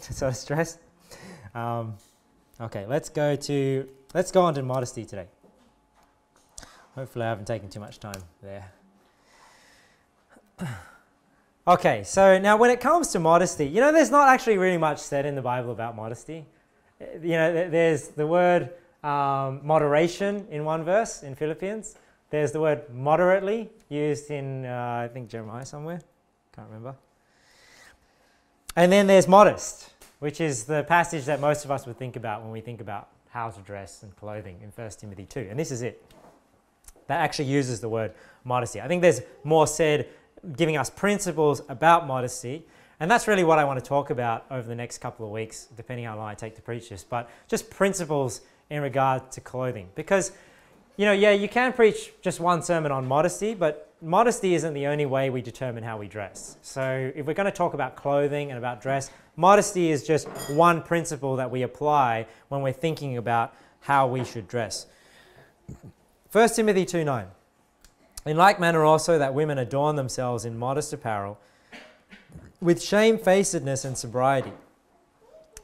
sort of stressed. Um, okay, let's go to let's go on to modesty today. Hopefully, I haven't taken too much time there. okay, so now when it comes to modesty, you know, there's not actually really much said in the Bible about modesty. Uh, You know, there's the word um, moderation in one verse in Philippians. There's the word moderately used in, uh, I think, Jeremiah somewhere. Can't remember. And then there's modest, which is the passage that most of us would think about when we think about how to dress and clothing in 1 Timothy 2. And this is it. That actually uses the word modesty. I think there's more said giving us principles about modesty. And that's really what I want to talk about over the next couple of weeks, depending on how long I take to preach this. But just principles in regard to clothing. Because, you know, yeah, you can preach just one sermon on modesty, but modesty isn't the only way we determine how we dress. So if we're going to talk about clothing and about dress, modesty is just one principle that we apply when we're thinking about how we should dress. 1 Timothy 2 9. In like manner also that women adorn themselves in modest apparel, with shamefacedness and sobriety,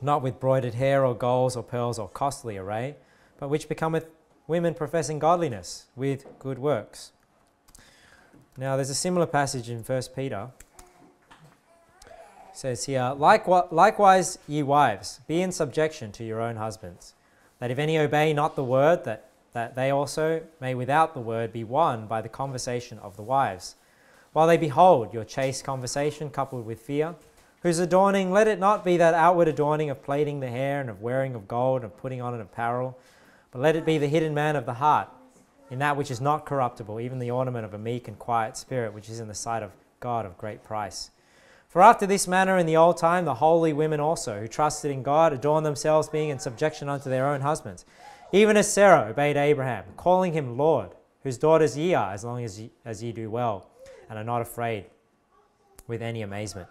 not with broidered hair or golds or pearls or costly array, but which becometh women professing godliness with good works. Now there's a similar passage in 1 Peter. It says here, "Likewise, ye wives, be in subjection to your own husbands, that if any obey not the word, that that they also may without the word be won by the conversation of the wives. While they behold your chaste conversation coupled with fear, whose adorning, let it not be that outward adorning of plaiting the hair and of wearing of gold and putting on an apparel, but let it be the hidden man of the heart, in that which is not corruptible, even the ornament of a meek and quiet spirit, which is in the sight of God of great price. For after this manner in the old time, the holy women also, who trusted in God, adorned themselves, being in subjection unto their own husbands even as Sarah obeyed Abraham, calling him Lord, whose daughters ye are, as long as ye, as ye do well, and are not afraid with any amazement.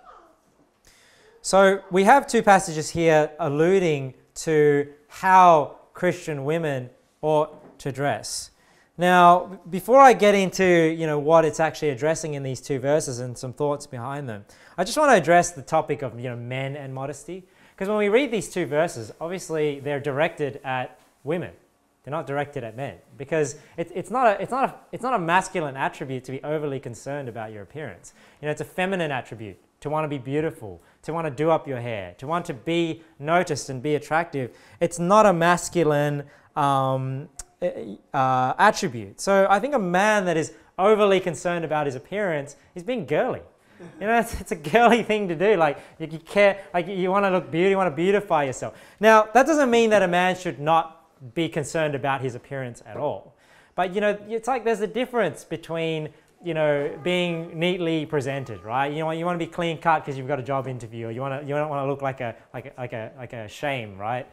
So we have two passages here alluding to how Christian women ought to dress. Now, before I get into you know what it's actually addressing in these two verses and some thoughts behind them, I just want to address the topic of you know men and modesty. Because when we read these two verses, obviously they're directed at women. They're not directed at men because it, it's, not a, it's, not a, it's not a masculine attribute to be overly concerned about your appearance. You know, it's a feminine attribute to want to be beautiful, to want to do up your hair, to want to be noticed and be attractive. It's not a masculine um, uh, attribute. So I think a man that is overly concerned about his appearance is being girly. You know, it's, it's, a girly thing to do. Like you, you care, like you want to look beautiful, you want to beautify yourself. Now that doesn't mean that a man should not be concerned about his appearance at all. But you know, it's like there's a difference between you know being neatly presented, right? You know, you want to be clean cut because you've got a job interview, or you want to you don't want to look like a like a, like a like a shame, right?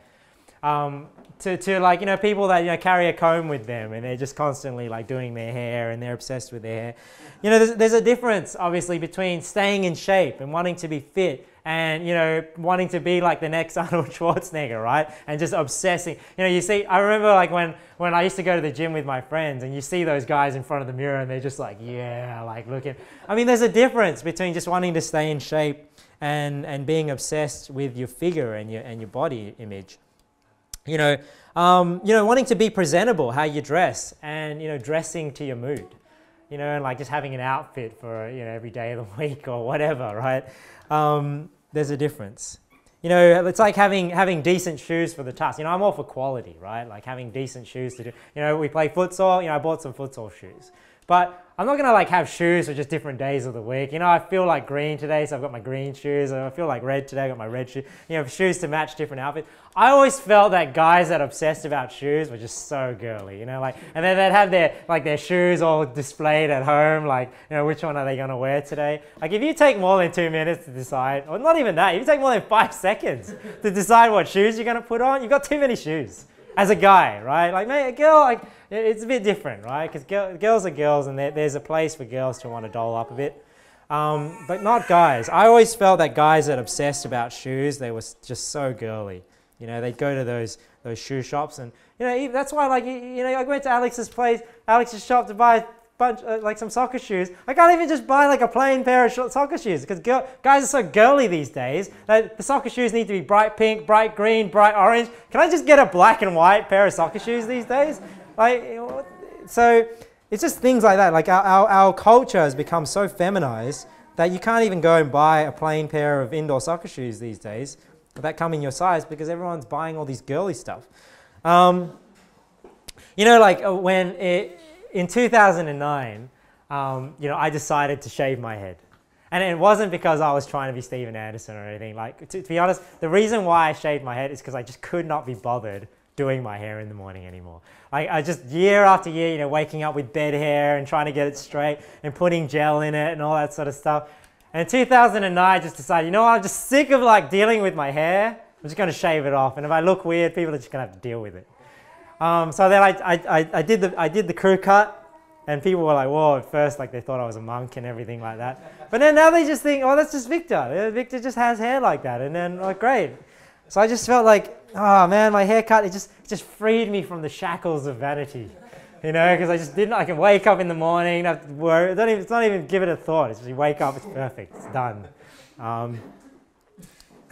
Um, to, to like you know people that you know carry a comb with them and they're just constantly like doing their hair and they're obsessed with their hair. You know, there's, there's a difference obviously between staying in shape and wanting to be fit and you know wanting to be like the next Arnold Schwarzenegger, right? And just obsessing. You know, you see, I remember like when when I used to go to the gym with my friends, and you see those guys in front of the mirror, and they're just like, yeah, like looking. I mean, there's a difference between just wanting to stay in shape and and being obsessed with your figure and your and your body image. You know, um, you know, wanting to be presentable, how you dress, and you know, dressing to your mood. You know, and like just having an outfit for you know every day of the week or whatever, right? um, there's a difference. You know, it's like having having decent shoes for the task. You know, I'm all for quality, right? Like having decent shoes to do. You know, we play futsal. You know, I bought some futsal shoes, but I'm not gonna like have shoes for just different days of the week. You know, I feel like green today, so I've got my green shoes. I feel like red today, I got my red shoes. You know, shoes to match different outfits. I always felt that guys that obsessed about shoes were just so girly. You know, like, and then they'd have their like their shoes all displayed at home. Like, you know, which one are they gonna wear today? Like, if you take more than two minutes to decide, or not even that, if you take more than five seconds to decide what shoes you're gonna put on, you've got too many shoes as a guy, right? Like, man, a girl, like, it's a bit different, right? Because girl, girls are girls, and there's a place for girls to want to doll up a bit, um, but not guys. I always felt that guys that obsessed about shoes, they were just so girly. You know, they'd go to those those shoe shops, and you know, that's why, like, you know, I went to Alex's place, Alex's shop to buy bunch, uh, like some soccer shoes. I can't even just buy like a plain pair of soccer shoes because guys are so girly these days that the soccer shoes need to be bright pink, bright green, bright orange. Can I just get a black and white pair of soccer shoes these days? Like, so it's just things like that. Like our, our, our culture has become so feminized that you can't even go and buy a plain pair of indoor soccer shoes these days that come in your size because everyone's buying all these girly stuff. Um, you know, like uh, when it, in 2009, um, you know, I decided to shave my head. And it wasn't because I was trying to be Steven Anderson or anything. Like, to, to be honest, the reason why I shaved my head is because I just could not be bothered doing my hair in the morning anymore. I, I just year after year, you know, waking up with bed hair and trying to get it straight and putting gel in it and all that sort of stuff. And in 2009, I just decided, you know, I'm just sick of like dealing with my hair. I'm just going to shave it off. And if I look weird, people are just going to have to deal with it. Um, so then I, I, I, did the, I did the crew cut. And people were like, whoa, at first, like they thought I was a monk and everything like that. But then now they just think, oh, that's just Victor. Victor just has hair like that. And then, like, great. So I just felt like, oh man, my haircut, it just, it just freed me from the shackles of vanity. You know, because I just didn't, I can wake up in the morning, to worry, don't even, it's not even give it a thought. It's just you wake up, it's perfect, it's done. Um,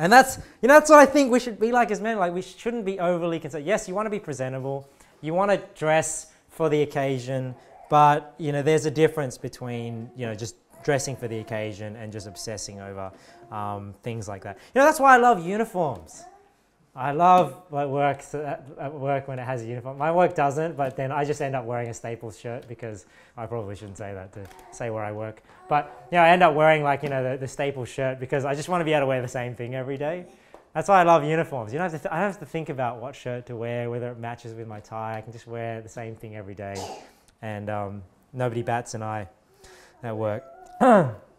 and that's, you know, that's what I think we should be like as men. Like we shouldn't be overly concerned. Yes, you want to be presentable. You want to dress for the occasion, but, you know, there's a difference between, you know, just dressing for the occasion and just obsessing over um, things like that. You know, that's why I love uniforms. I love like work at work when it has a uniform. My work doesn't, but then I just end up wearing a Staples shirt because I probably shouldn't say that to say where I work. But yeah, I end up wearing like you know the, the Staples shirt because I just want to be able to wear the same thing every day. That's why I love uniforms. You don't have to I don't have to think about what shirt to wear, whether it matches with my tie. I can just wear the same thing every day, and um, nobody bats an eye at work.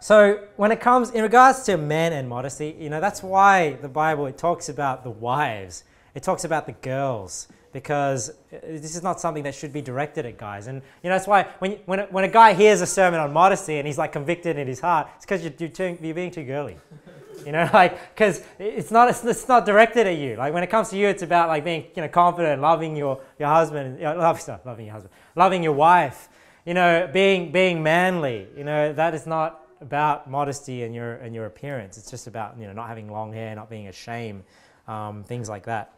So when it comes in regards to men and modesty, you know, that's why the Bible it talks about the wives. It talks about the girls because uh, this is not something that should be directed at guys. And you know, that's why when, when, when a guy hears a sermon on modesty and he's like convicted in his heart, it's because you're, you're, you're being too girly. You know, like, because it's not, it's, it's, not directed at you. Like, when it comes to you, it's about like being, you know, confident, loving your, your husband, you know, love, loving your husband, loving your wife, you know, being, being manly. You know, that is not about modesty and your and your appearance. It's just about you know not having long hair, not being ashamed, um, things like that.